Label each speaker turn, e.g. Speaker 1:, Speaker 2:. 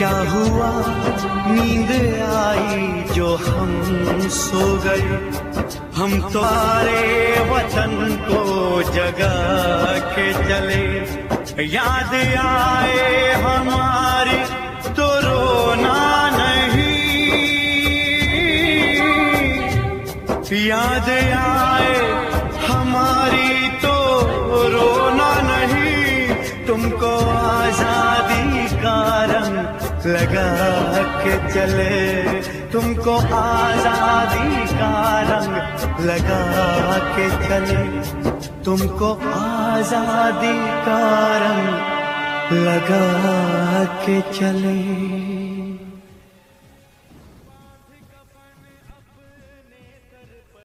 Speaker 1: क्या हुआ? नींद आई जो हम सो गए। हम तुम्हारे वतन को जगा के चले। याद आए हमारी तो रोना नहीं। याद आए हमारी लगा के चले तुमको आज़ादी का रंग। लगा के चले तुमको आज़ादी का रंग। लगा के चले।